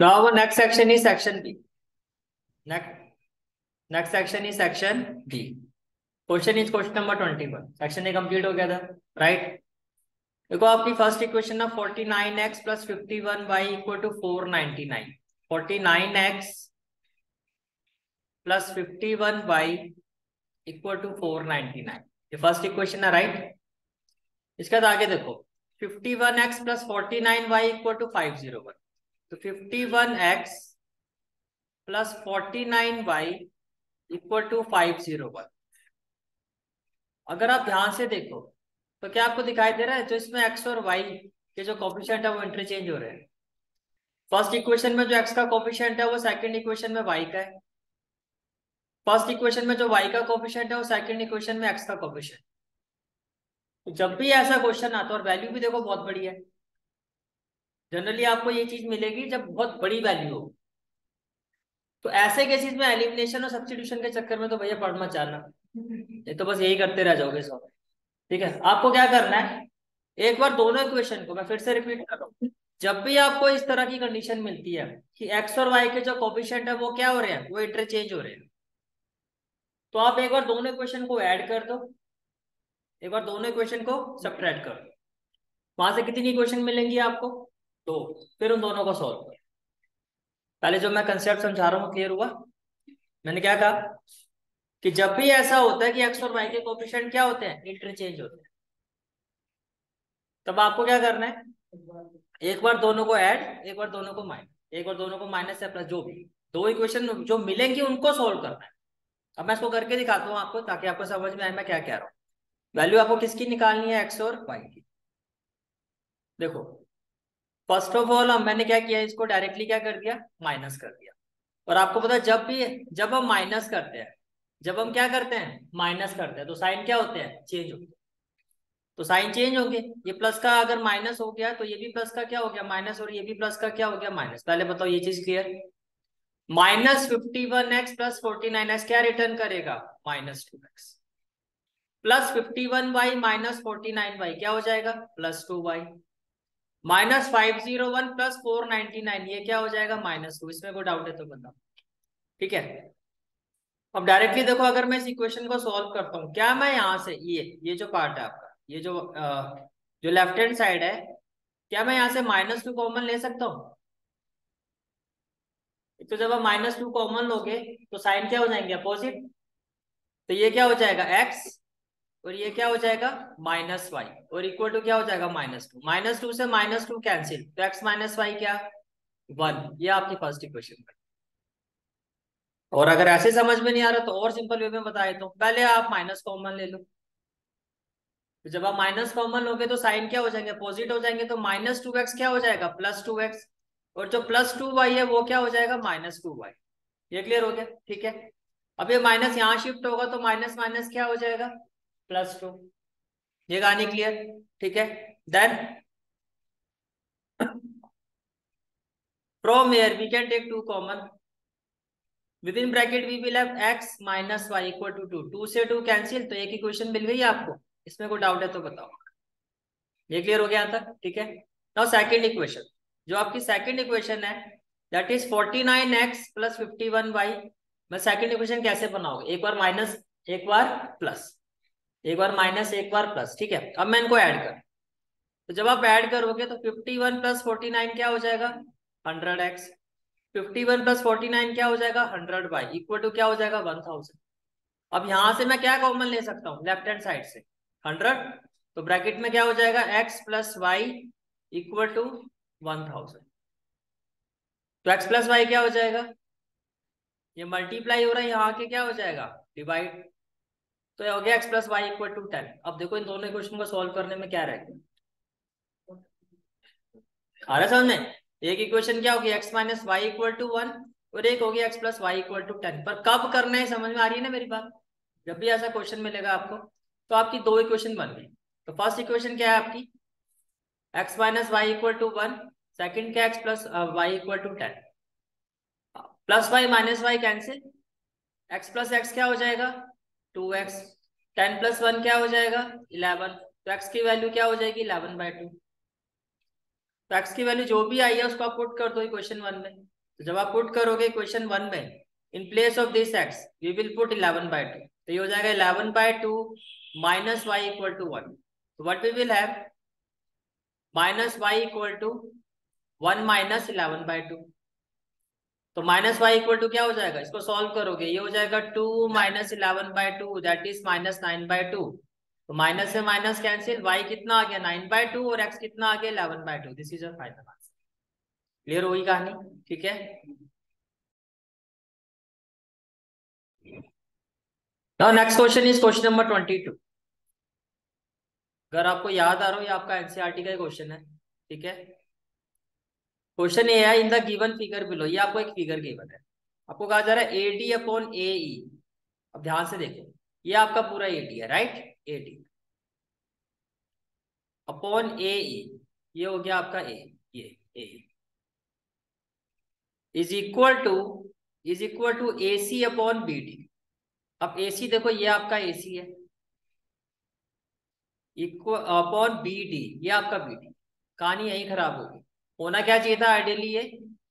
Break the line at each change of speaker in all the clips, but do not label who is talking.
now, our next section is section b. Next next section is section b question is question number twenty one section A complete हो गया था right देखो, आपकी first equation ना forty nine x plus fifty one y equal to four ninety nine forty nine x plus fifty one y equal to four ninety nine ये first equation है right इसके बाद आगे देखो fifty one x plus forty nine y equal to five zero one तो fifty one x plus forty nine y equal to five zero one अगर आप ध्यान से देखो तो क्या आपको दिखाई दे रहा है? जो इसमें एक्स और वाई के जो कॉफिशियंट है, वो इंटरचेंज हो रहे हैं। फ़र्स्ट इक्वेशन में जो एक्स का कॉफिशियंट है, वो सेकंड इक्वेशन में वाई का है। फ़र्स्ट इक्वेशन में जो वाई का कॉफिशियंट है, वो सेकंड इक्वेशन में एक्स का कॉफिशियंट तो जब भी ऐसा क्वेश्चन आता है, और वैल्यू भी देखो, बहुत बड़ी है। जनरली आपको ये चीज़ मिलेगी जब बहुत बड़ी वैल्यू हो। तो ऐसे केसेस में एलिमिनेशन और सब्सटीट्यूशन के चक्कर में तो भैया पढ़ मत जाना। ये तो बस यही करते रह जाओगे सब। ठीक है, आपको क्या करना है? एक बार दोनों इक्वेशन को मैं फिर से रिपीट कर रहा हूँ। जब भी आपको इस तरह की कंडीशन मिलती है कि एक्स और वाई के जो कॉफिशियंट है वो क्या हो रहे हैं? वो इंटरचेंज हो रहे हैं। तो आप एक बार दोनों इक्वेशन को ऐड कर दो। एक बार दोनों इक्वेशन को सब्ट्रैक्ट कर दो। वहाँ से कितनी इक्वेशन मिलेंगी आपको? दो फिर उन दोनों को सॉल्व कर। पहले जो मैं कंसेप्ट समझा रहा हूँ क्लियर हुआ? मैंने क्या कहा? कि जब भी ऐसा होता है कि एक्स और वाई के कोफिशिएंट क्या होते हैं? इंटरचेंज होते हैं। तब आपको क्या करना है? एक बार दोनों को ऐड एक बार दोनों को माइनस एक बार दोनों को माइनस या प्लस जो भी। दो इक्वेशन जो मिलेंगी उनको सोल्व करना है। अब मैं इसको करके दिखाता हूँ आपको, ताकि आपको समझ में आए मैं क्या कह रहा हूँ। वैल्यू आपको किसकी निकालनी है? एक्स और वाई की। देखो फ़र्स्ट ऑफ़ ऑल मैंने क्या किया, इसको डायरेक्टली क्या कर दिया? माइनस कर दिया। और आपको पता जब भी, जब हम माइनस करते हैं, जब हम क्या करते हैं? माइनस करते हैं। तो साइन क्या होते हैं? चेंज होते हैं। तो साइन चेंज होंगे। ये प्लस का अगर माइनस हो गया तो ये भी प्लस का क्या हो गया? माइनस और ये भी प्लस का क्या हो गया? माइनस पहले बताओ ये चीज़ clear minus fifty one x plus forty nine x क्या रिटर्न करेगा? Minus two x plus fifty one y minus forty nine y क्या हो जाएगा? Plus two y minus five zero one plus four ninety nine ये क्या हो जाएगा? Minus two. इसमें कोई डाउट है तो बताओ ठीक है? अब डायरेक्टली देखो अगर मैं इस इक्वेशन को सॉल्व करता हूँ क्या मैं यहाँ से ये ये जो पार्ट है आपका ये जो आ, जो लेफ़्ट हैंड साइड है क्या मैं यहाँ से माइनस टू कॉमन ले सकता हूँ? तो जब आप माइनस टू कॉमन लोगे तो साइन क्या हो जाएँगे? अपोजिट तो ये क्या हो जाएगा? एक्स और ये क्या हो जाएगा? माइनस वाई और इक्वल टू क्या हो जाएगा? माइनस टू माइनस टू से माइनस टू कैंसिल तो एक्स माइनस वाई क्या? वन ये आपकी फ़र्स्ट इक्वेशन और अगर ऐसे समझ में नहीं आ रहा तो और सिंपल वे में बताए तो पहले आप माइनस कॉमन ले लो। तो जब आप माइनस कॉमन लोगे तो साइन क्या हो जाएँगे? अपोजिट हो जाएँगे। तो माइनस टू एक्स क्या हो जाएगा? प्लस टू एक्स और जो प्लस टू वाई है, वो क्या हो जाएगा? माइनस टू वाई ये क्लियर हो गया? ठीक है? अब ये माइनस यहाँ शिफ्ट होगा तो माइनस माइनस क्या हो जाएगा? Plus two. ये कहानी क्लियर ठीक है? Then from here we can take two common with in bracket we will have x minus y equal to two two से टू कैंसिल तो एक इक्वेशन मिल गई आपको। इसमें कोई डाउट है तो बताओ। ये क्लियर हो गया तक? ठीक है? नाउ सेकंड इक्वेशन जो आपकी सेकंड इक्वेशन है that is forty nine x plus fifty one y मैं सेकंड इक्वेशन कैसे बनाऊँगा एक बार माइनस एक बार प्लस एक बार माइनस, एक बार प्लस, ठीक है? अब मैं इनको ऐड कर तो जब आप ऐड करोगे तो fifty one plus forty nine क्या हो जाएगा? Hundred x. Fifty one plus forty nine क्या हो जाएगा? हंड्रेड बाई इक्वल टू क्या हो जाएगा? One thousand. अब यहाँ से मैं क्या कॉमन ले सकता हूँ? लेफ़्ट हैंड साइड से। हंड्रेड। तो ब्रैकेट में क्या हो जाएगा? X plus y equal to one तो एक्स प्लस वाई क्या हो जाएगा? ये मल्टीप्लाई हो रहा है, यहाँ के क्या हो जाएगा? डिवाइड तो ये हो गया x plus y equal to ten. अब देखो इन दोनों क्वेश्चन को सॉल्व करने में क्या रहेगा आ रहा समझ एक इक्वेशन क्या होगी? X minus y equal to one और एक होगी x plus y equal to ten. पर कब करना है, समझ में आ रही है ना मेरी बात? जब भी ऐसा क्वेश्चन मिलेगा आपको। तो आपकी दो इक्वेशन बन गई। तो फ़र्स्ट इक्वेशन क्या है आपकी? X minus y equal to one. Second क्या x plus y equal to ten. Plus y minus y cancel. X plus x क्या हो जाएगा? Two x. Ten plus one क्या हो जाएगा? इलेवन। तो एक्स की वैल्यू क्या हो जाएगी? Eleven by two. तो एक्स की वैल्यू जो भी आई है, उसको आप पुट कर दो क्वेश्चन वन में। तो जब आप पुट करोगे क्वेश्चन वन में, in place of this x we will put eleven by two. तो ये हो जाएगा eleven by two minus y equal to one. What we will have minus y equal to one minus eleven by two. तो minus y equal to क्या हो जाएगा? इसको solve करोगे। ये हो जाएगा two minus eleven by two that is minus nine by two तो माइनस से माइनस कैंसिल वाई कितना आ गया? नाइन बाय टू और एक्स कितना आ गया? Eleven by two this is a final answer clear हुई कहानी? ठीक है? Now next question is question number twenty two अगर आपको याद आ रहा हो, ये आपका एनसीआरटी का क्वेश्चन है। ठीक है? क्वेश्चन ये है in the given figure below ये आपको एक फिगर गिवन है। आपको कहा जा रहा है ए डी अपॉन ई अब ध्यान से देखो, ये आपका पूरा ए डी है right A D upon E ये हो गया आपका ए ये A is equal to is equal to A C upon B D अब ए सी देखो, ये आपका ए सी है। इक्वल अपॉन बी डी ये आपका बी डी कहानी यही खराब होगी। होना क्या चाहिए था आइडियली ये?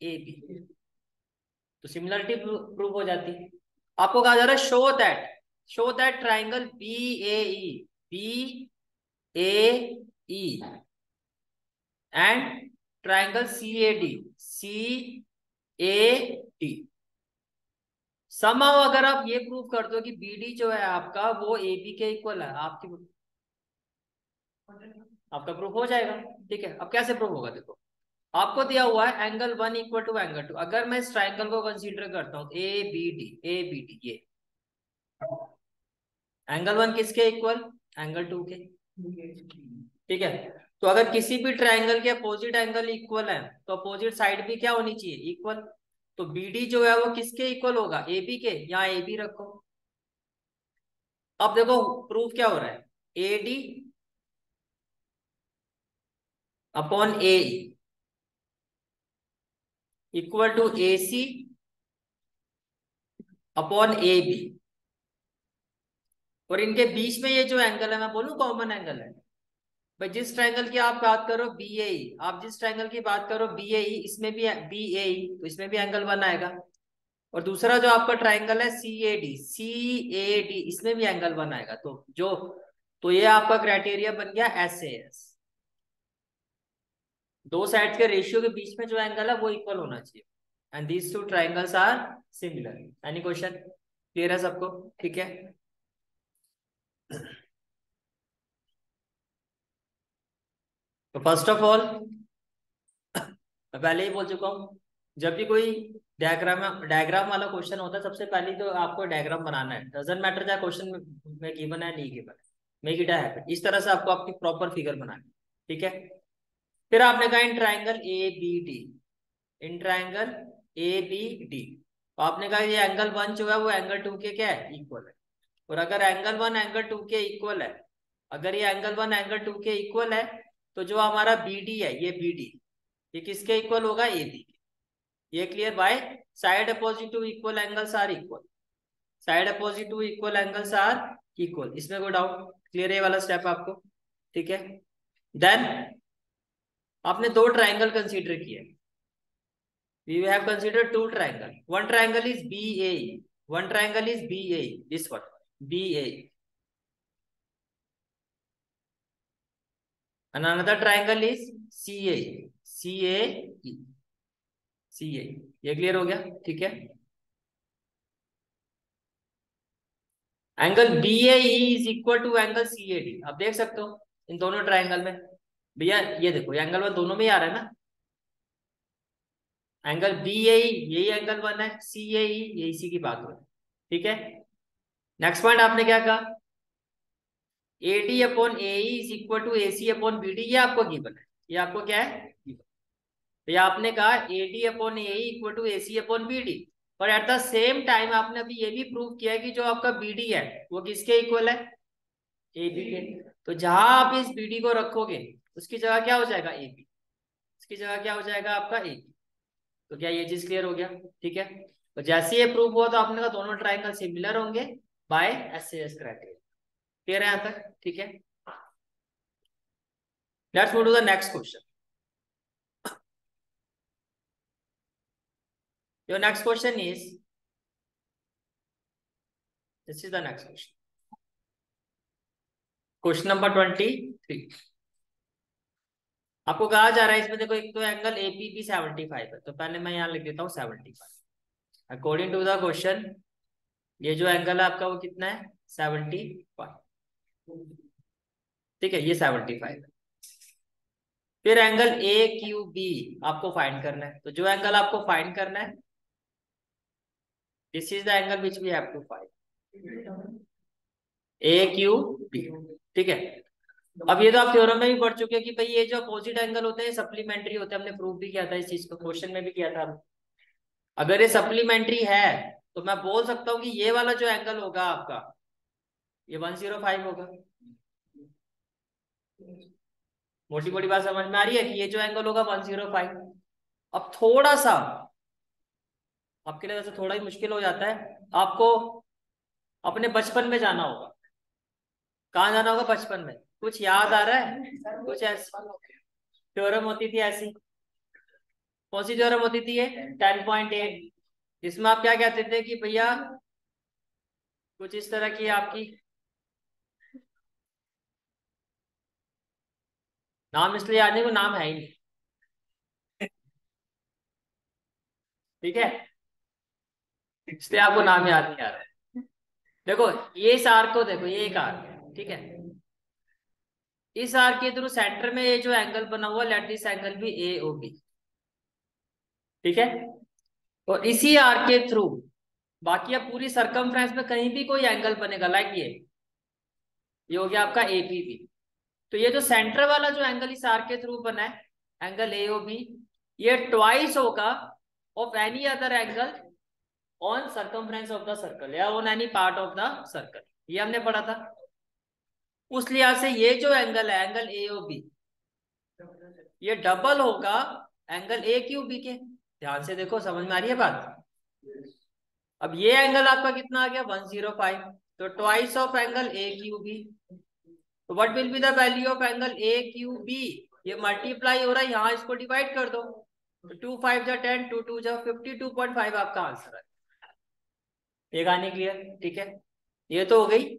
ए बी तो सिमिलरिटी प्रूव हो जाती। है आपको कहा जा रहा है show that show that triangle B A B A and triangle C A D C A D समाव अगर आप ये प्रूव कर दो कि बी डी जो है आपका, वो ए बी के इक्वल है, आपकी आपका प्रूफ हो जाएगा, ठीक है? अब कैसे प्रूफ होगा देखो? आपको दिया हुआ है angle one equal to angle two अगर मैं इस ट्राइंगल को कंसीडर करता हूँ A B D A B D ये। एंगल वन किसके इक्वल एंगल टू के। ठीक है? तो अगर किसी भी ट्राइंगल के अपोजिट एंगल इक्वल है तो अपोजिट साइड भी क्या होनी चाहिए? इक्वल तो बी डी जो है, वो किसके इक्वल होगा? ए बी के। या ए बी रखो। अब देखो प्रूफ क्या हो रहा है? A D upon A equal to A C upon A B और इनके बीच में ये जो एंगल है, मैं बोलू कॉमन एंगल है। भाई, जिस ट्रायंगल की आप बात करो बी ए आप जिस ट्रायंगल की बात करो बी ए इसमें भी बी ए तो इसमें भी एंगल वन आएगा। और दूसरा जो आपका ट्रायंगल है सी A D C A D इसमें भी एंगल वन आएगा। तो जो तो ये आपका क्राइटेरिया बन गया एस ए एस दो साइड के रेशियो के बीच में जो एंगल है, वो इक्वल होना चाहिए। And these two triangles are similar any question clear है सबको? ठीक है? तो फ़र्स्ट ऑफ़ ऑल मैं पहले ही बोल चुका हूँ, जब भी कोई डायग्राम डायग्राम वाला क्वेश्चन होता है, सबसे पहले तो आपको डायग्राम बनाना है। डजेंट मैटर चाहे क्वेश्चन में गिवन है, नहीं गिवन है। मेक इट हैपन इस तरह से आपको आपकी प्रॉपर फिगर बनानी ठीक है? फिर आपने कहा in triangle A B D in triangle A B D तो आपने कहा ये एंगल वन जो है वो एंगल टू के क्या है? इक्वल है. और अगर एंगल वन एंगल टू के इक्वल है, अगर ये एंगल वन एंगल टू के इक्वल है तो जो हमारा बी डी है, ये बी डी ये किसके इक्वल होगा? ए बी ये clear by side opposite to equal angles are equal side opposite to equal angles are equal इसमें कोई डाउट क्लियर है वाला स्टेप आपको? ठीक है? देन आपने दो ट्राइंगल कंसीडर किए we have we have considered two triangle one triangle is ba one triangle is ba this one ba and another triangle is ca ca ca ये clear हो गया ठीक है angle B is equal to angle A D आप देख सकते हो इन दोनों ट्राइंगल में भैया, ये देखो एंगल वन दोनों में आ रहा है ना? एंगल बी ए यही एंगल वन है सी ए यही सी की बात हो रही ठीक है? नेक्स्ट पॉइंट आपने क्या कहा? A D upon A is equal to A C upon B D ये आपको गिवन है। ये आपको क्या है? तो ये आपने कहा A D upon A equal to A C upon B D और एट द सेम टाइम आपने अभी ये भी प्रूव किया है कि जो आपका बी डी है, वो किसके इक्वल है? ए बी के तो जहाँ आप इस बी डी को रखोगे, उसकी जगह क्या हो जाएगा? ए बी उसकी जगह क्या हो जाएगा आपका? ए बी तो क्या ये चीज़ क्लियर हो गया? ठीक है? तो जैसे ये प्रूफ हुआ तो आपने कहा दोनों ट्राइंगल सिमिलर होंगे by S S criteria clear है यहाँ तक? ठीक है? Let's move to the next question Your next question is, this is the next question. Question number 23. आपको कहा जा रहा है, इसमें देखो, एक तो एंगल एपीपी 75 है तो पहले मैं यहाँ लिख देता हूँ हूँ 75 अकॉर्डिंग टू द क्वेश्चन ये जो एंगल है आपका, वो कितना है? 75 ठीक है, ये 75 है फिर एंगल ए क्यू बी आपको फाइंड करना है। तो जो एंगल आपको फाइंड करना है this is the angle which we have to find A Q B ठीक है? अब ये तो आप थ्योरम में भी पढ़ चुके हैं कि भाई ये जो अपोजिट एंगल होते हैं सप्लीमेंट्री होते हैं, हमने प्रूव भी किया था इस चीज़ को क्वेश्चन में भी किया था। अगर ये सप्लीमेंट्री है तो मैं बोल सकता हूँ कि ये वाला जो एंगल होगा आपका, ये 105 होगा। मोटी मोटी बात समझ में आ रही है कि ये जो एंगल होगा 105 अब थोड़ा सा आपके लिए वैसे थोड़ा ही मुश्किल हो जाता है। आपको अपने बचपन में जाना होगा। कहा जाना होगा बचपन में? कुछ याद आ रहा है? कुछ ऐसा थ्योरम होती थी ऐसी। कौन सी थ्योरम होती थी ये? Ten point eight. जिसमें आप क्या कहते थे कि भैया, कुछ इस तरह की आपकी नाम इसलिए याद नहीं को नाम है ही नहीं। ठीक है? इसलिए आपको नाम याद नहीं आ रहा। है देखो, ये इस आर्क को देखो, ये एक आर्क है ठीक है। इस आर के थ्रू सेंटर में ये जो एंगल बना हुआ लेट दिस एंगल भी ए ओ बी ठीक है? और इसी आर के थ्रू बाकी अब पूरी सरकमफ्रेंस में कहीं भी कोई एंगल बनेगा लाइक ये। ये हो गया आपका एपीबी तो ये जो सेंटर वाला जो एंगल इस आर के थ्रू बना है एंगल ए ओ बी ये ट्वाइस होगा of any other angle on circumference of the circle या on any part of the circle ये हमने पढ़ा था। उस लिहाज से ये जो एंगल है एंगल ए ओ बी ये डबल होगा एंगल ए क्यू बी के। ध्यान से देखो समझ में आ रही है बात? अब ये एंगल आपका कितना आ गया? 105 तो twice of angle A Q B तो what will be the value of angle A Q B ये मल्टीप्लाई हो रहा है यहाँ इसको डिवाइड कर दो। टू फाइव जा टेन टू टू जा फिफ्टी टू पॉइंट फाइव आपका आंसर है। ये कहानी क्लियर ठीक है? ये तो हो गई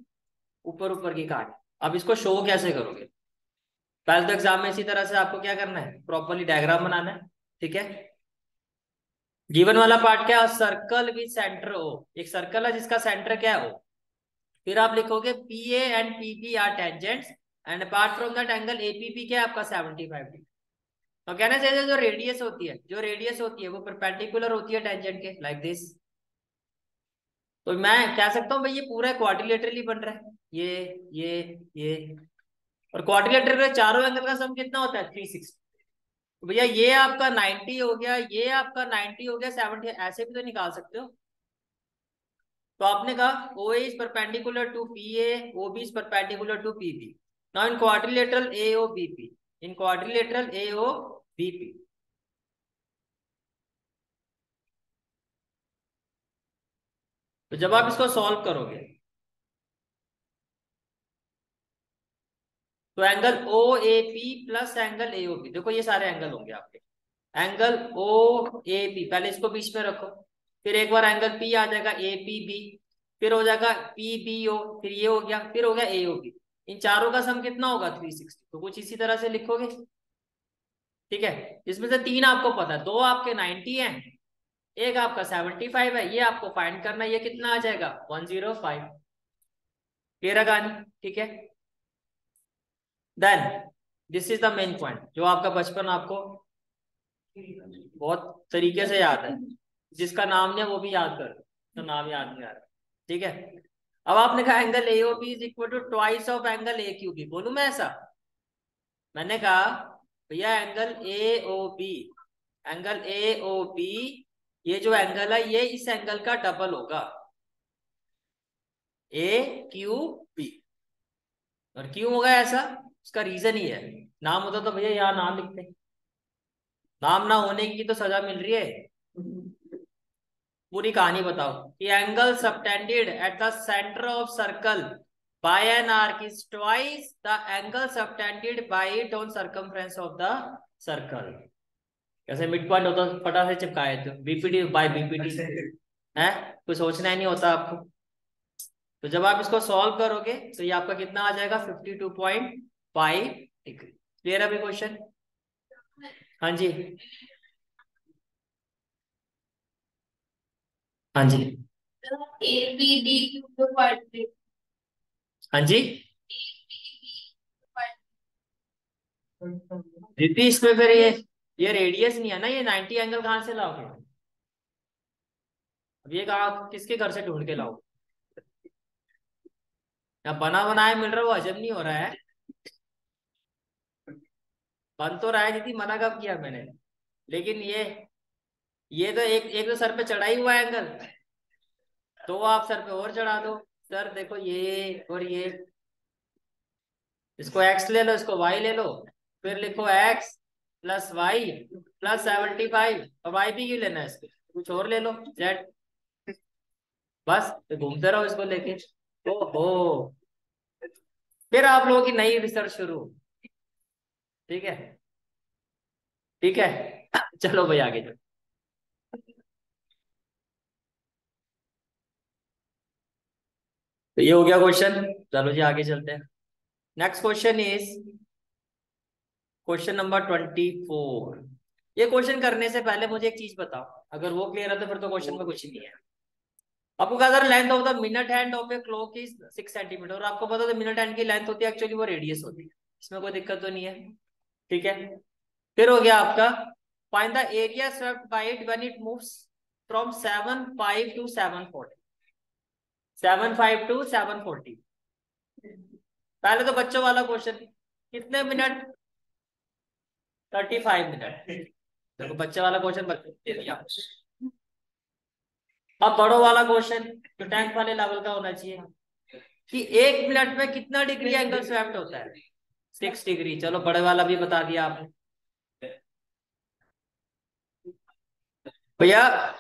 ऊपर ऊपर की कहानी। अब इसको शो कैसे करोगे? ट्वेल्थ एग्ज़ाम में इसी तरह से आपको क्या करना है? प्रॉपरली डायग्राम बनाना है, ठीक है? गिवन वाला पार्ट क्या? है सर्कल विथ सेंटर ओ एक सर्कल है जिसका सेंटर क्या है ओ फिर आप लिखोगे P A and P B are tangents and apart from that angle A P P क्या है आपका? 75 डिग्री तो कहना चाहिए, जो रेडियस होती है, जो रेडियस होती है, वो परपेंडिकुलर होती है टेंजेंट के लाइक दिस तो मैं कह सकता हूँ भाई ये पूरा क्वाड्रिलेटरली बन रहा है। ये ये ये। और क्वाड्रिलेटर के चारों एंगल का सम कितना होता है? थ्री सिक्सटी तो भैया ये आपका नाइनटी हो गया, ये आपका नाइनटी हो गया सेवनटी ऐसे भी तो निकाल सकते हो। तो आपने कहा O is perpendicular to P A O B is perpendicular to P B now in quadrilateral A O B P in quadrilateral A O B P तो जब आप इसको सॉल्व करोगे तो angle O A P plus angle A B देखो ये सारे angle होंगे आपके। एंगल ओ ए पी पहले इसको बीच में रखो, फिर एक बार एंगल पी आ जाएगा ए पी बी फिर हो जाएगा पी बी ओ फिर ये हो गया, फिर हो गया ए ओ बी इन चारों का सम कितना होगा? थ्री सिक्सटी तो कुछ इसी तरह से लिखोगे। ठीक है? इसमें से तीन आपको पता है, दो आपके नाइनटी है एक आपका सेवेंटी फाइव है, ये आपको फाइंड करना ये कितना आ जाएगा? वन ज़ीरो फाइव क्लियर कहानी ठीक है? Then this is the main point जो आपका बचपन आपको बहुत तरीके से याद है, जिसका नाम है वो भी याद कर तो नाम याद नहीं आ रहा। ठीक है? अब आपने कहा angle A B is equal to twice of angle A Q B बोलू मैं ऐसा? मैंने कहा, भैया angle A O B angle A O B ये जो एंगल है, ये इस एंगल का डबल होगा। ए क्यू बी और क्यों होगा ऐसा? उसका रीजन ही है। नाम होता तो भैया यहाँ नाम लिखते। नाम ना होने की तो सजा मिल रही है। पूरी कहानी बताओ। कि angle subtended at the centre of circle by an arc is twice the angle subtended by it on circumference of the कैसे मिड पॉइंट होता फटा से चिपकाए थे बीपीटी बाय बीपीटी है। कुछ सोचना ही नहीं होता आपको। तो जब आप इसको सॉल्व करोगे तो ये आपका कितना आ जाएगा? Fifty two point five degree clear अभी क्वेश्चन हाँ जी। हाँ जी। हाँ जी। दीदी इसमें फिर ये। ये रेडियस नहीं है ना, ये 90 एंगल कहाँ से लाओगे? अब ये कहा, किसके घर से ढूंढ के लाओ या बना बनाया मिल रहा वो हजम नहीं हो रहा है। बन तो रहा है दीदी, मना कब किया मैंने? लेकिन ये ये तो एक एक तो सर पे चढ़ा ही हुआ एंगल तो आप सर पे और चढ़ा दो। सर देखो ये और ये। इसको एक्स ले लो, इसको वाई ले लो, फिर लिखो x plus y plus seventy five और वाई भी क्यों लेना है इसको? कुछ और ले लो जेड बस तो घूमते रहो इसको लेके। ओहो। फिर आप लोगों की नई रिसर्च शुरू। ठीक है? ठीक है? चलो भाई, आगे चलो तो ये हो गया क्वेश्चन चलो जी, आगे चलते हैं। Next question is question number twenty four ये क्वेश्चन करने से पहले मुझे एक चीज़ बताओ। अगर वो क्लियर है तो फिर तो क्वेश्चन में कुछ नहीं है। आपको कहा था length of the minute hand of a clock is six centimetre और आपको पता था मिनट हैंड की लेंथ होती है एक्चुअली वो रेडियस होती है। इसमें कोई दिक्कत तो नहीं है। ठीक है? फिर हो गया आपका। Find the area swept by it when it moves from seven five to seven forty seven five to seven forty पहले तो बच्चों वाला क्वेश्चन कितने मिनट थर्टी फाइव मिनट देखो, बच्चे वाला क्वेश्चन दे दिया। अब बड़ों वाला क्वेश्चन जो टेंथ वाले लेवल का होना चाहिए। कि एक मिनट में कितना डिग्री एंगल स्वेप्ट होता है? सिक्स डिग्री चलो, बड़े वाला भी बता दिया आपने। भैया,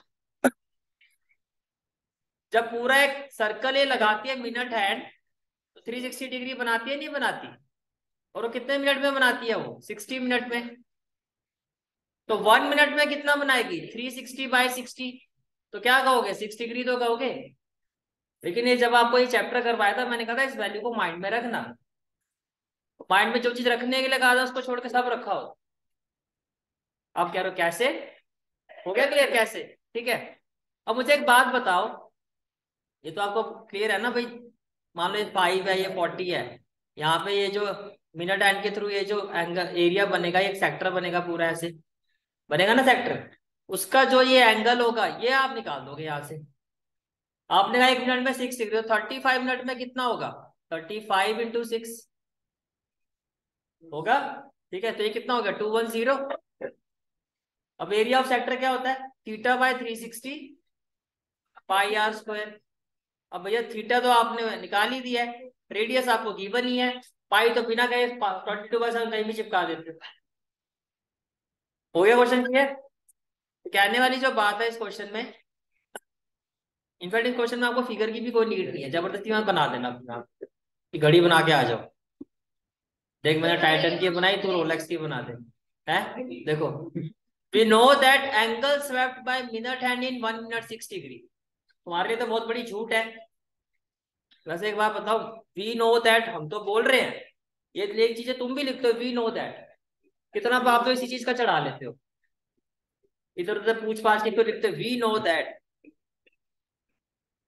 जब पूरा एक सर्कल ये लगाती है मिनट हैंड तो 360 डिग्री बनाती है, नहीं बनाती? और वो कितने मिनट में बनाती है वो? 60 मिनट में। तो वन मिनट में कितना बनाएगी? थ्री सिक्सटी बाई सिक्सटी तो क्या कहोगे? सिक्स डिग्री तो कहोगे? लेकिन ये जब आपको ये चैप्टर करवाया था, मैंने कहा था इस वैल्यू को माइंड में रखना। माइंड में जो चीज़ रखने के लिए कहा था, उसको छोड़ के सब रखा हो। आप कह रहे हो, कैसे? हो गया क्लियर कैसे? ठीक है। अब मुझे एक बात बताओ। ये तो आपको क्लियर है ना भाई? मान लो ये फाइव है, ये फोर्टी है। यहाँ पे ये जो मिनट एंड के थ्रू ये जो एंगल एरिया बनेगा एक सेक्टर बनेगा पूरा ऐसे। बनेगा ना सेक्टर उसका जो ये एंगल होगा, ये आप निकाल दोगे यहाँ से। आपने कहा एक मिनट में six degree thirty five minute में कितना होगा? थर्टी फाइव इंटू सिक्स होगा। ठीक है तो ये कितना होगा टू वन ज़ीरो अब एरिया ऑफ़ सेक्टर क्या होता है? Theta by three sixty pi r square अब भैया थीटा तो आपने निकाल ही दिया है। रेडियस आपको गिवन ही है। पाई तो बिना कहे ट्वेंटी टू बाय सेवन कहीं भी चिपका देते हो? गया क्वेश्चन क्लियर कहने वाली जो बात है इस क्वेश्चन में? इनफैक्ट इस क्वेश्चन में आपको फिगर की भी कोई नीड नहीं है। ज़बरदस्ती मत बना देना अपना घड़ी बना के आ जाओ। देख, मैंने टाइटन की बनाई तो रोलेक्स की बना दे। है? देखो। We know that angle swept by minute hand in one minute six degree तुम्हारे लिए तो बहुत बड़ी झूठ है। वैसे एक बात बताओ वी नो दैट हम तो बोल रहे हैं। ये एक चीज़ें तुम भी लिखते हो वी नो दैट कितना आप तो इसी चीज़ का चढ़ा लेते हो? इधर उधर पूछ पाछ के लिखते we know that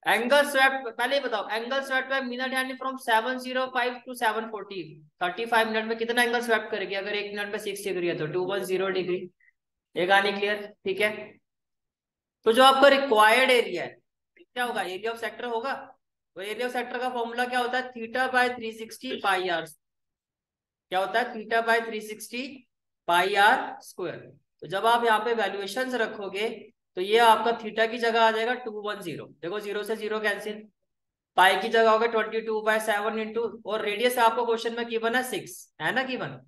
angle swept पहले ही बताओ एंगल स्वेप्ट बाय मिनट यानी फ्रॉम 705 टू 740 35 मिनट में कितना एंगल स्वेप्ट करेगी? अगर एक मिनट में 6 डिग्री है तो 210 डिग्री ये कहानी क्लियर ठीक है? तो जो आपका रिक्वायर्ड एरिया है, क्या होगा? एरिया ऑफ़ सेक्टर होगा? तो एरिया ऑफ़ सेक्टर का फॉर्मूला क्या होता है? थीटा बाय 360 पाई आर क्या होता है? Theta by 360 pi r square. तो जब आप यहाँ पे वैल्यूएशन रखोगे तो ये आपका थीटा की जगह आ जाएगा टू वन ज़ीरो देखो ज़ीरो से ज़ीरो कैंसिल पाई की जगह होगा twenty two by seven into और रेडियस आपको क्वेश्चन में कीवन है सिक्स है ना कीवन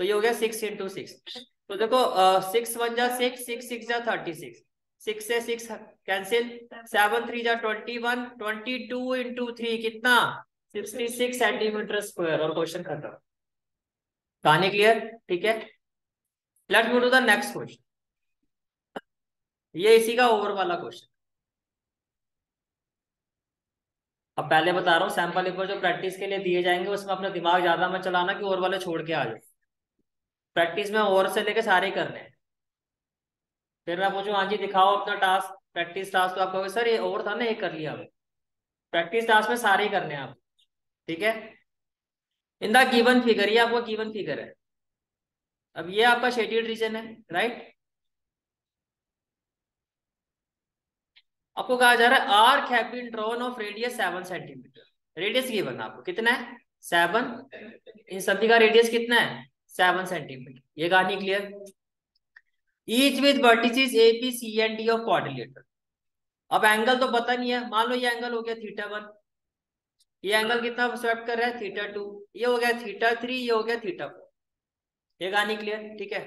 तो ये हो गया सिक्स इंटू सिक्स तो देखो सिक्स वन जा सिक्स सिक्स सिक्स जा थर्टी सिक्स सिक्स से सिक्स कैंसिल सेवन थ्री जा twenty one twenty two into three कितना? सिक्सटी सिक्स सेंटीमीटर स्क्वायर और क्वेश्चन खत्म। कहानी क्लियर ठीक है? Let's go to the next question. ये इसी का ओवर वाला क्वेश्चन अब पहले बता रहा हूँ सैंपल पेपर जो प्रैक्टिस के लिए दिए जाएँगे, उसमें अपना दिमाग ज़्यादा मत चलाना कि और वाले छोड़ के आ जाए प्रैक्टिस में ओवर से लेके सारे करने हैं। फिर मैं पूछूँ हाँ जी, दिखाओ अपना टास्क प्रैक्टिस टास्क तो आप कहोगे, सर, ये ओवर था ना, ये कर लिया प्रैक्टिस टास्क में सारे ही करने हैं आप। ठीक है? इन द गिवन फिगर ये आपका गिवन फिगर है। अब ये आपका शेड्यूल रीजन है राइट आपको कहा जा रहा है arc have been drawn of radius seven centimetre radius given आपको, कितना है? सेवन इन सभी का रेडियस कितना है? सेवन सेंटीमीटर ये कहानी clear each with vertices A B C and D of quadrilateral अब एंगल तो पता नहीं है, मान लो ये एंगल हो गया थीटा वन ये एंगल कितना स्वेप्ट कर रहा है? थीटा टू ये हो गया थीटा थ्री ये हो गया थीटा फोर ये कहानी क्लियर ठीक है?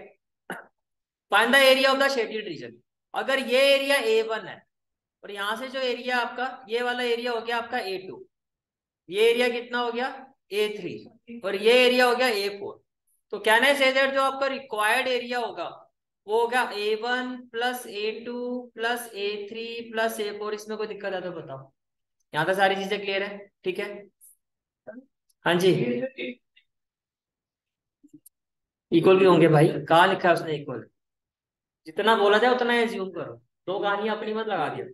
Find the area of the shaded region अगर ये एरिया ए वन है, और यहाँ से जो एरिया आपका, ये वाला एरिया हो गया आपका ए टू ये एरिया कितना हो गया? ए थ्री और ये एरिया हो गया ए फोर तो कहने से दैट जो आपका रिक्वायर्ड एरिया होगा, वो होगा A one plus A two plus A three plus A four इसमें कोई दिक्कत है तो बताओ। यहाँ तक सारी चीज़ें क्लियर है, ठीक है? हाँ जी। इक्वल भी होंगे भाई। कहा लिखा है उसने इक्वल जितना बोला जाए उतना एज्यूम करो। दो कहानियाँ अपनी मत लगा दिया।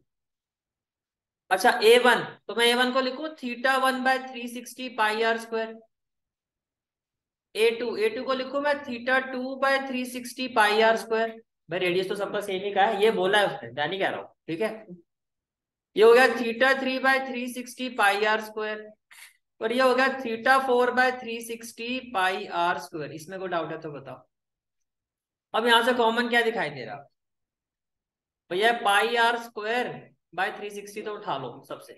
अच्छा ए वन तो मैं ए वन को लिखू? Theta one by three sixty pi R square A two A two को लिखू मैं? Theta two by three sixty pi R square भाई रेडियस तो सबका सेम ही का है। ये बोला है उसने। मैं नहीं कह रहा हूँ। ठीक है? ये हो गया theta three by three sixty pi R square और ये हो गया, theta four by three sixty pi R square. इसमें कोई डाउट है तो बताओ। अब यहाँ से कॉमन क्या दिखाई दे रहा? भैया, pi R square by three sixty तो उठा लो सबसे।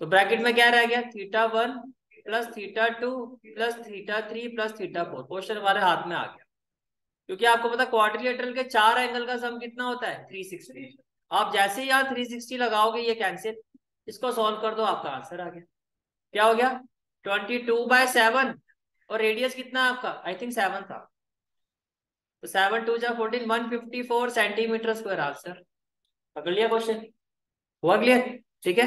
तो ब्रैकेट में क्या रह गया? Theta one plus theta two plus theta three plus theta four. Question हमारे हाथ में आ गया। क्योंकि आपको पता क्वाड्रिलेटरल के चार एंगल का सम कितना होता है? Three sixty. आप जैसे ही यहाँ थ्री सिक्सटी लगाओगे, ये कैंसिल इसको सॉल्व कर दो, आपका आंसर आ गया। क्या हो गया? ट्वेंटी टू बाय सेवन और रेडियस कितना आपका? आई थिंक सेवन था। तो सेवन टू जा fourteen one fifty four centimetre square answer पकड़ लिया क्वेश्चन हुआ क्लियर ठीक है?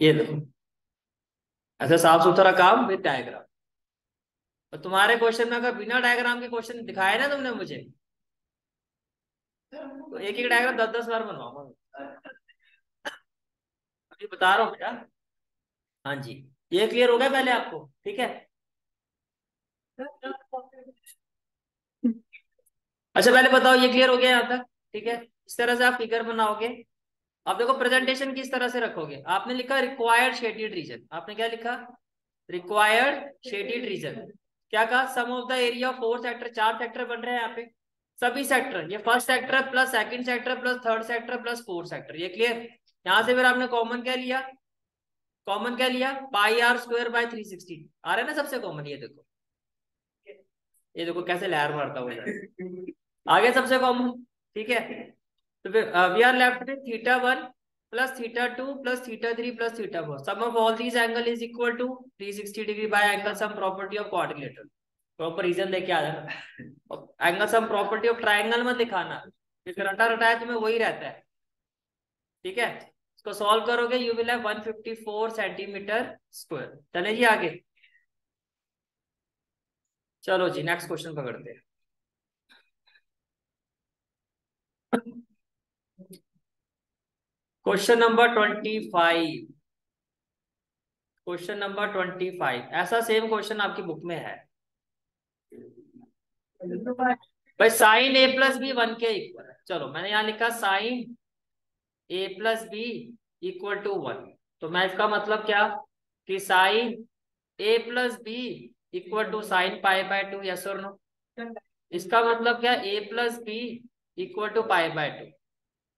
ये देखो। ऐसा साफ़ सुथरा काम विद डायग्राम तो तुम्हारे क्वेश्चन में अगर बिना डायग्राम के क्वेश्चन दिखाए ना तुमने मुझे तो एक एक डायग्राम दस दस बार बनवाऊँगा। अभी बता रहा हूँ बेटा हाँ जी। ये क्लियर हो गया पहले आपको? ठीक है? अच्छा पहले बताओ, ये क्लियर हो गया यहाँ तक? ठीक है? इस तरह से आप फिगर बनाओगे। आप देखो प्रेजेंटेशन किस तरह से रखोगे? आपने लिखा रिक्वायर्ड शेडेड रीजन आपने क्या लिखा? रिक्वायर्ड शेडेड रीजन क्या कहा? Sum of the area of four sector चार सेक्टर बन रहे हैं यहाँ पे। सभी सेक्टर ये first sector plus second sector plus third sector plus fourth sector ये क्लियर यहाँ से फिर आपने कॉमन क्या लिया? कॉमन क्या लिया? Pi R square by three sixty आ रहा है ना सबसे कॉमन ये देखो। ये देखो कैसे लहर मारता हुआ आगे सबसे कॉमन ठीक है? तो फिर we are left theta one plus theta two plus theta three plus theta four sum of all these angle is equal to three sixty degree by angle sum property of quadrilateral proper reason लेके आ जाना। Angle sum property of triangle मत दिखाना। रटा रटाया तुम्हें वही रहता है। ठीक है? इसको सॉल्व करोगे you will have 154 centimetre square चले जी आगे। चलो जी नेक्स्ट क्वेश्चन पकड़ते हैं। Question number twenty five question number twenty five ऐसा सेम क्वेश्चन आपकी बुक में है। भाई sine A plus B one के इक्वल है। चलो मैंने यहाँ लिखा sine A plus B equal to one तो मैं इसका मतलब क्या? कि sine A plus B equal to sine pi by two yes और नो इसका मतलब क्या? A plus B equal to pi by two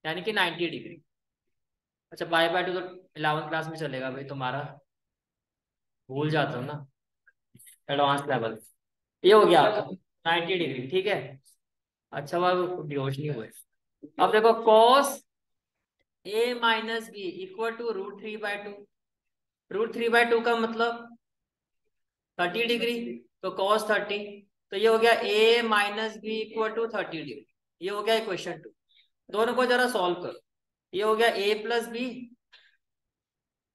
यानी कि 90 डिग्री अच्छा पाई बाय टू तो इलेवंथ क्लास में चलेगा भाई तुम्हारा। भूल जाता हूँ ना। एडवांस लेवल ये हो गया। नाइन्टी डिग्री ठीक है? अच्छा वह बेहोश नहीं हुए। अब देखो cos A minus B equal to root three by two root three by two का मतलब थर्टी डिग्री तो कॉस थर्टी तो ये हो गया A minus B equal to thirty degree ये हो गया इक्वेशन टू दोनों को जरा सॉल्व करो. ये हो गया A plus B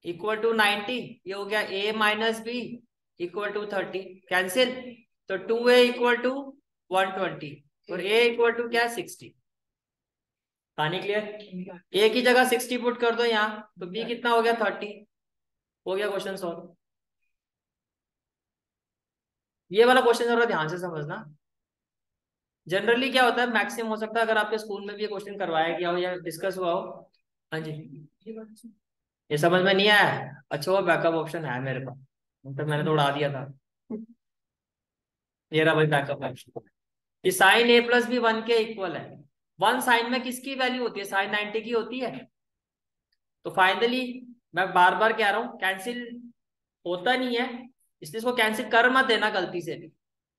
equal to ninety ये हो गया A minus B equal to thirty cancel तो two A equal to one twenty और ए इक्वल टू क्या? सिक्सटी पानी क्लियर ए की जगह सिक्सटी पुट कर दो यहाँ। तो बी कितना हो गया? थर्टी हो गया क्वेश्चन सॉल्व ये वाला क्वेश्चन जरा ध्यान से समझना। जनरली क्या होता है? मैक्सिमम हो सकता है अगर आपके स्कूल में भी ये क्वेश्चन करवाया गया हो या डिस्कस हुआ हो। हाँ जी। ये समझ में नहीं आया? अच्छा वो बैकअप ऑप्शन है मेरे पास। तो मैंने तो उड़ा दिया था। ये रहा भाई बैकअप ऑप्शन ये sine A plus B one के इक्वल है। वन साइन में किसकी वैल्यू होती है? साइन नाइनटी की होती है। तो फाइनली मैं बार बार कह रहा हूँ कैंसिल होता नहीं है। इसलिए इसको कैंसिल कर मत देना गलती से भी।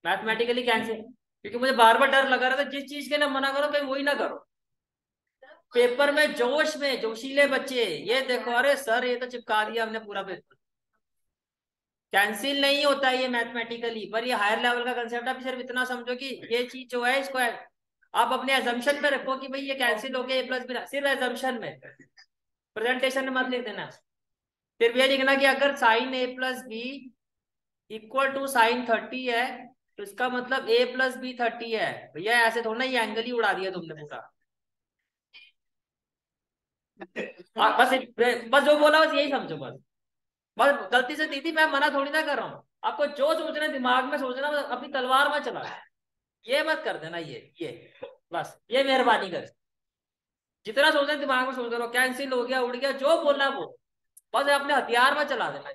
मैथमेटिकली कैंसिल क्योंकि मुझे बार बार डर लगा रहा था, जिस चीज़ के ना मना करो, कहीं वही ना करो। पेपर में जोश में, जोशीले बच्चे, ये देखो, अरे सर, ये तो चिपका दिया हमने पूरा पेपर कैंसिल नहीं होता ये मैथमेटिकली पर ये हायर लेवल का कंसेप्ट आप सिर्फ़ इतना समझो कि ये चीज़ जो है, इसको आप अपने एजम्पन पे रखो कि भाई ये कैंसिल हो गया ए प्लस बी सिर्फ़ एजम्पन में। प्रेजेंटेशन में मत लिख देना। फिर ये लिखना कि अगर sine A plus B equal to sine thirty है तो इसका मतलब ए प्लस बी थर्टी है। भैया ऐसे थोड़ा ये एंगल ही उड़ा दिया तुमने पूरा। हाँ, बस बस जो बोला बस यही समझो बस। बस गलती से दीदी मैं मना थोड़ी ना कर रहा हूँ। आपको जो सोचना दिमाग में सोचना अपनी तलवार में चला ये मत कर देना, ये ये, बस, ये मेहरबानी कर। जितना सोचना दिमाग में सोच रहा कैंसिल हो गया, उड़ गया, जो बोलना वो बस अपने हथियार में चला देना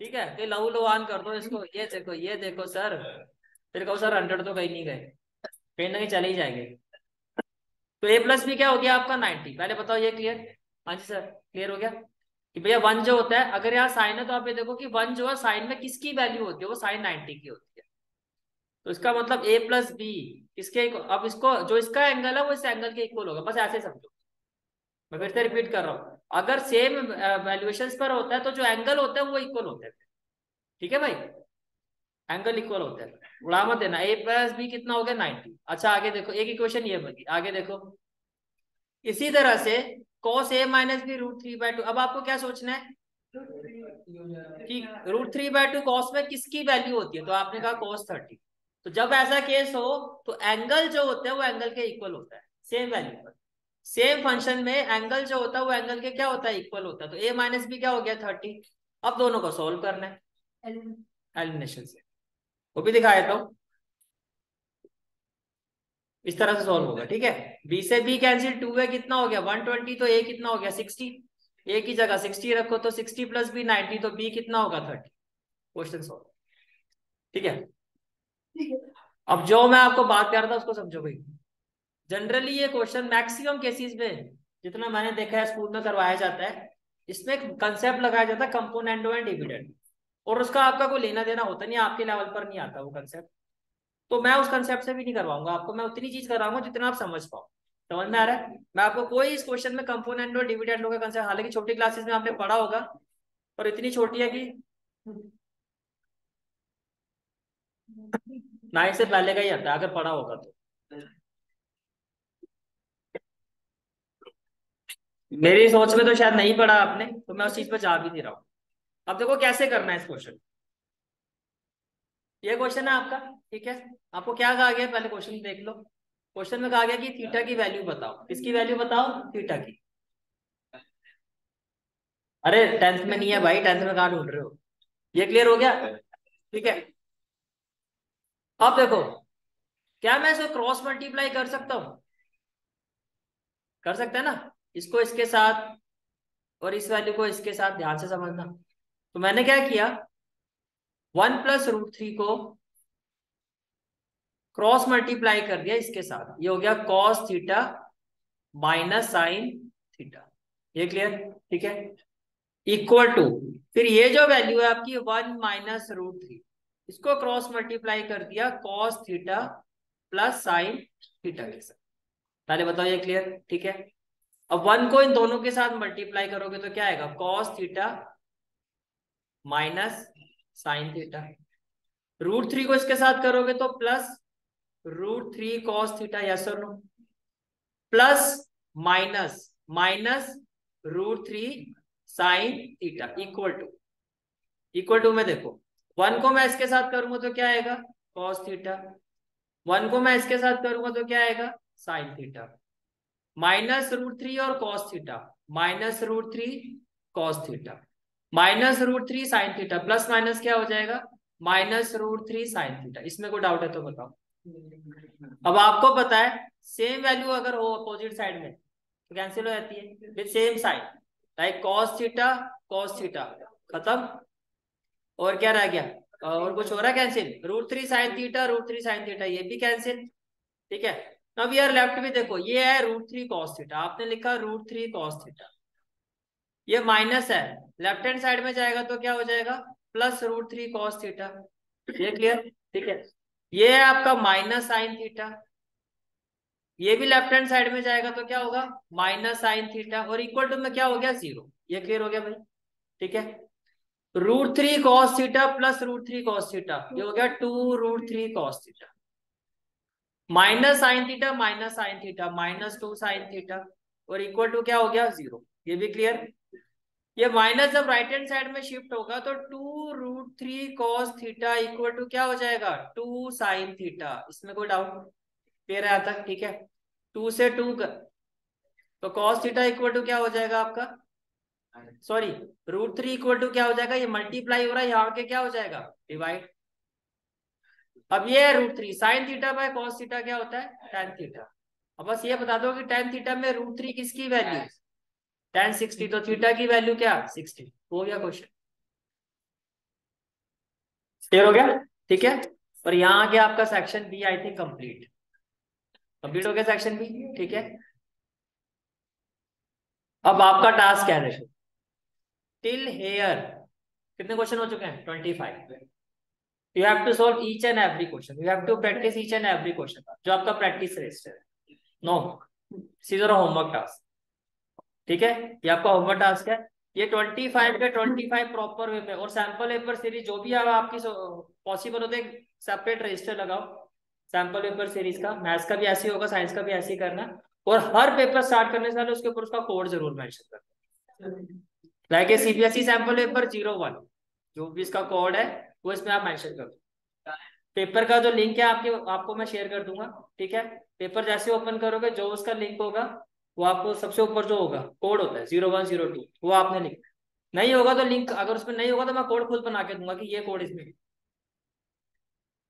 ठीक है? कि लहू लुहान कर दो इसको। ये देखो ये देखो, सर। फिर कहो, सर हंड्रेड तो कहीं नहीं गए। कहीं ना कहीं चले ही जाएँगे। तो ए प्लस बी क्या हो गया आपका? नाइनटी। पहले बताओ, ये क्लियर हाँ जी, सर क्लियर हो गया? कि भैया वन जो होता है, अगर यहाँ साइन है तो आप ये देखो कि वन जो है साइन में किसकी वैल्यू होती है? वो साइन नाइनटी की होती है। तो इसका मतलब ए प्लस बी इसके अब इसको, जो इसका एंगल है, वो इस एंगल के इक्वल होगा। बस ऐसे समझो। मैं फिर से रिपीट कर रहा हूँ। अगर सेम वैल्यूएशन पर होता है तो जो एंगल होता है, वो इक्वल होता है। ठीक है भाई? एंगल इक्वल होता है। उड़ा मत देना। ए प्लस बी कितना हो गया? नाइनटी अच्छा आगे देखो। एक इक्वेशन ये बनी। आगे देखो। इसी तरह से cos A minus B root three by two अब आपको क्या सोचना है? कि root three by two cos में किसकी वैल्यू होती है? तो आपने कहा कॉस थर्टी तो जब ऐसा केस हो तो एंगल जो होता है, वो एंगल के इक्वल होता है सेम वैल्यू पर। सेम फ़ंक्शन में एंगल जो होता है, वो एंगल के क्या होता है इक्वल होता है। तो ए माइनस बी क्या हो गया थर्टी अब दोनों को सोल्व करना है। एलिमिनेशन से। वो भी दिखाया तो। इस तरह से सोल्व होगा, ठीक है? बी से बी कैंसिल टू ए कितना हो गया? वन ट्वेंटी तो ए कितना हो गया? सिक्सटी ए की जगह सिक्सटी रखो तो सिक्सटी प्लस बी नाइनटी तो बी कितना होगा? थर्टी क्वेश्चन सोल्व ठीक है? अब जो मैं आपको बात कर रहा था, उसको समझो भाई। जनरली ये क्वेश्चन मैक्सिमम केसेस में जितना मैंने देखा है स्कूल में करवाया जाता है, इसमें एक कंसेप्ट लगाया जाता है कंपोनेंटो एंड डिविडेंड और उसका आपका कोई लेना देना होता नहीं, आपके लेवल पर नहीं आता वो कंसेप्ट तो मैं उस कंसेप्ट से भी नहीं करवाऊँगा, आपको मैं उतनी चीज़ कराऊँगा जितना आप समझ पाओ। समझ में आ रहा है? मैं आपको कोई इस क्वेश्चन में कंपोनेंट और डिविडेंड का कंसेप्ट हालाँकि छोटी क्लासेस में आपने पढ़ा होगा और इतनी छोटी है कि नाइन से पहले का ही आता है अगर पढ़ा होगा तो। मेरी सोच में तो शायद नहीं पढ़ा आपने तो मैं उस चीज़ पर जा भी नहीं रहा हूँ। अब देखो कैसे करना है इस क्वेश्चन ये क्वेश्चन है आपका, ठीक है? आपको क्या कहा गया पहले क्वेश्चन देख लो। क्वेश्चन में कहा गया कि थीटा की वैल्यू बताओ। किसकी वैल्यू बताओ? थीटा की। अरे टेंथ में नहीं है भाई टेंथ में कहा ढूंढ रहे हो? ये क्लियर हो गया? ठीक है। अब देखो, क्या मैं इसको क्रॉस मल्टीप्लाई कर सकता हूँ? कर सकते हैं ना? इसको इसके साथ और इस वैल्यू को इसके साथ ध्यान से समझना। तो मैंने क्या किया? वन प्लस रूट थ्री को क्रॉस मल्टीप्लाई कर दिया इसके साथ। ये हो गया cos theta minus sine theta ये क्लियर ठीक है? इक्वल टू फिर ये जो वैल्यू है आपकी, वन माइनस रूट थ्री। इसको क्रॉस मल्टीप्लाई कर दिया cos theta plus sine theta के साथ पहले बताओ ये क्लियर ठीक है? अब वन को इन दोनों के साथ मल्टीप्लाई करोगे तो क्या आएगा? Cos theta minus sine theta root three को इसके साथ करोगे तो plus root three cos theta yes और no plus minus minus root three sine theta equal to equal to में देखो। वन को मैं इसके साथ करूँगा तो क्या आएगा? कॉस थीटा वन को मैं इसके साथ करूँगा तो क्या आएगा? Sine theta minus root three और cos theta minus root three cos theta minus root three sine theta plus minus क्या हो जाएगा? Minus root three sine theta इसमें कोई डाउट है तो बताओ। अब आपको पता है सेम वैल्यू अगर हो अपोजिट साइड में तो कैंसिल हो जाती है। With same sine like cos theta cos theta खत्म। और क्या रह गया? और कुछ हो रहा cancel root three sine theta root three sine theta ये भी कैंसिल ठीक है? अब यार लेफ़्ट भी देखो, ये है रूट थ्री कॉस थीटा आपने लिखा रूट थ्री कॉस थीटा ये माइनस है। लेफ़्ट हैंड साइड में जाएगा तो क्या हो जाएगा? Plus root three cos theta ये क्लियर ठीक है? ये है आपका माइनस साइन थीटा ये भी लेफ़्ट हैंड साइड में जाएगा तो क्या होगा? माइनस साइन थीटा और इक्वल टू में क्या हो गया? ज़ीरो ये क्लियर हो गया भाई। ठीक है? Root three cos theta plus root three cos theta ये हो गया two root three cos theta minus sine theta minus sine theta minus two sine theta और इक्वल टू क्या हो गया? ज़ीरो ये भी क्लियर ये माइनस जब राइट हैंड साइड में शिफ्ट होगा तो two root three cos theta equal to क्या हो जाएगा? टू साइन थीटा इसमें कोई डाउट क्लियर है तक? ठीक है. टू से टू कर तो कॉस थीटा इक्वल टू क्या हो जाएगा आपका? Sorry root three equal to क्या हो जाएगा? ये मल्टीप्लाई हो रहा है, यहाँ के क्या हो जाएगा? डिवाइड अब ये है root three sine theta by cos theta क्या होता है? टेन थीटा अब बस ये बता दो कि टेन थीटा में रूट थ्री किसकी वैल्यू टेन सिक्सटी तो थीटा की वैल्यू क्या? सिक्सटी हो गया क्वेश्चन क्लियर हो गया? ठीक है? और यहाँ आ गया आपका section B I think complete complete हो गया सेक्शन बी ठीक है? अब आपका टास्क क्या है? टिल हेयर कितने क्वेश्चन हो चुके हैं? Twenty five you have to solve each and every question you have to practice each and every question जो आपका प्रैक्टिस रेस्ट है। नो सीजर होमवर्क टास्क ठीक है? ये आपका होमवर्क टास्क है। ये ट्वेंटी फाइव के ट्वेंटी फाइव प्रॉपर वे पे और सैंपल पेपर सीरीज़ जो भी आप आपकी पॉसिबल होते सेपरेट रजिस्टर लगाओ। सैंपल पेपर सीरीज़ का। मैथ्स का भी ऐसे होगा साइंस का भी ऐसे करना। और हर पेपर स्टार्ट करने से पहले उसके ऊपर उसका कोड ज़रूर मेंशन करना। Like A CBSE sample paper zero one जो भी इसका कोड है, वो इसमें आप मेंशन कर दो। पेपर का जो लिंक है आपके, आपको मैं शेयर कर दूँगा, ठीक है? पेपर जैसे ओपन करोगे, जो उसका लिंक होगा, वो आपको सबसे ऊपर जो होगा कोड होता है ज़ीरो वन ज़ीरो टू वो आपने लिखना नहीं होगा तो लिंक अगर उसमें नहीं होगा तो मैं कोड खुद बना के दूँगा कि ये कोड इसमें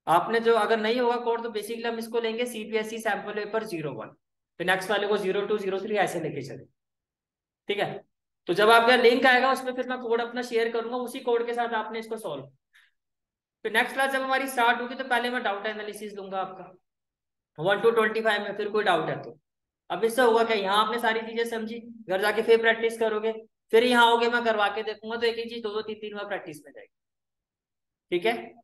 आपने जो, अगर नहीं होगा कोड तो बेसिकली हम इसको लेंगे CBSE sample paper zero one फिर नेक्स्ट वाले को ज़ीरो टू ज़ीरो थ्री ऐसे लेके चले। ठीक है? तो जब आपका लिंक आएगा, उसमें फिर मैं कोड अपना शेयर करूँगा, उसी कोड के साथ आपने इसको सॉल्व फिर नेक्स्ट क्लास जब हमारी स्टार्ट होगी तो पहले मैं डाउट एनालिसिस दूँगा आपका. वन टू ट्वेंटी फाइव में फिर कोई डाउट है तो. अब इससे होगा क्या? यहाँ आपने सारी चीज़ें समझी. घर जाके फिर प्रैक्टिस करोगे. फिर यहाँ आओगे, मैं करवा के देखूँगा तो एक ही चीज़ दो दो तीन तीन बार प्रैक्टिस में जाएगी. ठीक है?